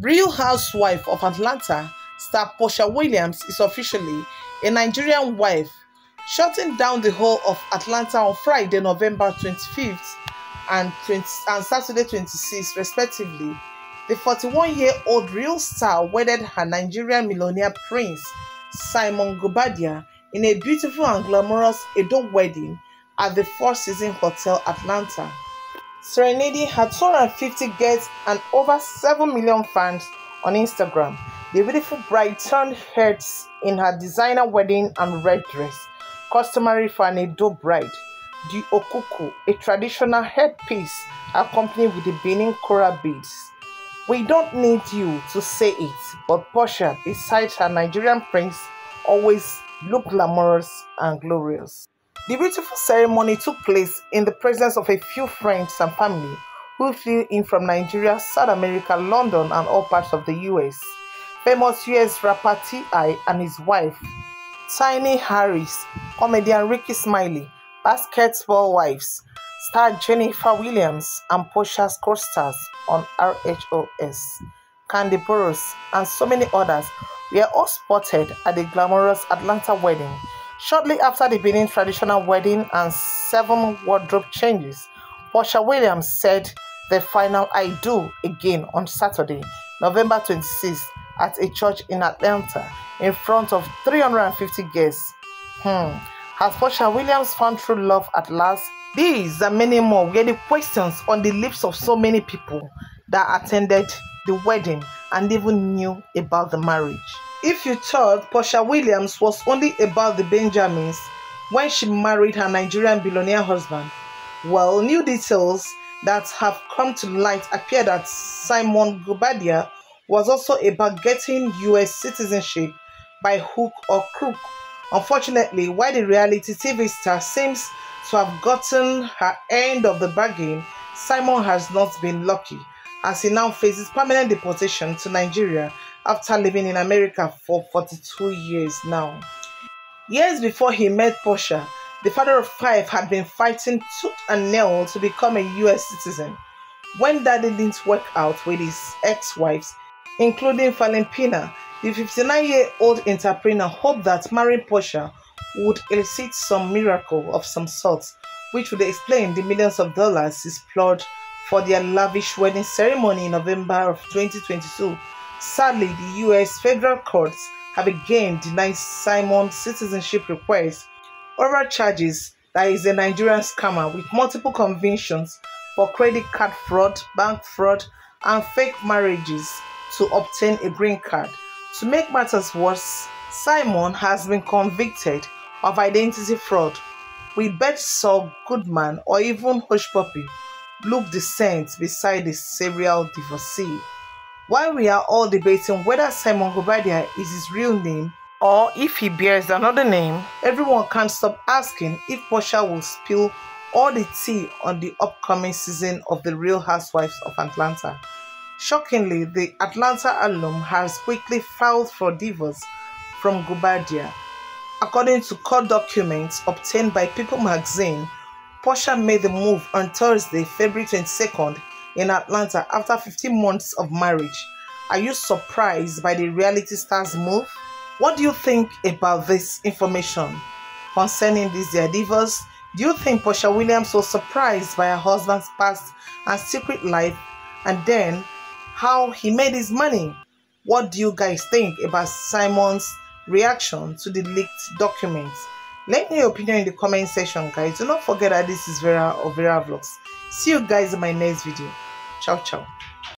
Real Housewife of Atlanta star Porsha Williams is officially a Nigerian wife, shutting down the whole of Atlanta on Friday, November 25th and, 20, and Saturday 26th, respectively. The 41-year-old real star wedded her Nigerian millionaire prince, Simon Guobadia, in a beautiful and glamorous Edo wedding at the Four Seasons Hotel, Atlanta serenading her 250 guests and over 7 million fans on Instagram. The beautiful bride turned heads in her designer wedding and red dress, customary for an Edo bride. The okuku, a traditional headpiece accompanied with the Benin coral beads. We don't need you to say it, but Porsha, beside her Nigerian prince, always looked glamorous and glorious. The beautiful ceremony took place in the presence of a few friends and family who flew in from Nigeria, South America, London, and all parts of the US. Famous US rapper T.I. and his wife, Tiny Harris, comedian Rickey Smiley, basketball wives, star Jennifer Williams, and Porsha's co-stars on RHOS, Kandi Burruss, and so many others were all spotted at the glamorous Atlanta wedding Shortly after the Benin traditional wedding and seven wardrobe changes, Porsha Williams said the final I do again on Saturday, November 26th at a church in Atlanta in front of 350 guests. Hmm. Has Porsha Williams found true love at last? These and many more were the questions on the lips of so many people that attended the wedding and even knew about the marriage. If you thought Porsha Williams was only about the Benjamins when she married her Nigerian billionaire husband, well, new details that have come to light appear that Simon Guobadia was also about getting US citizenship by hook or crook. Unfortunately, while the reality TV star seems to have gotten her end of the bargain, Simon has not been lucky as he now faces permanent deportation to Nigeria after living in America for 42 years now. Years before he met Porsha, the father of five had been fighting tooth and nail to become a US citizen. When daddy didn't work out with his ex wives, including Valentina, the 59 year old entrepreneur hoped that marrying Porsha would elicit some miracle of some sort, which would explain the millions of dollars he plowed for their lavish wedding ceremony in November of 2022 Sadly, the U.S. federal courts have again denied Simon's citizenship request over charges that is a Nigerian scammer with multiple convictions for credit card fraud, bank fraud, and fake marriages to obtain a green card. To make matters worse, Simon has been convicted of identity fraud with Bet Saul Goodman or even Hushpuppi look decent beside the serial divorcee. While we are all debating whether Simon Guobadia is his real name or if he bears another name, everyone can't stop asking if Porsha will spill all the tea on the upcoming season of The Real Housewives of Atlanta. Shockingly, the Atlanta alum has quickly filed for divorce from Guobadia. According to court documents obtained by People magazine, Porsha made the move on Thursday, February 22nd in Atlanta after 15 months of marriage. Are you surprised by the reality star's move? What do you think about this information concerning these their divorce? Do you think Porsha Williams was surprised by her husband's past and secret life and then how he made his money? What do you guys think about Simon's reaction to the leaked documents? Let me your opinion in the comment section guys. Do not forget that this is Vera of Vera Vlogs. See you guys in my next video. Ciao, ciao.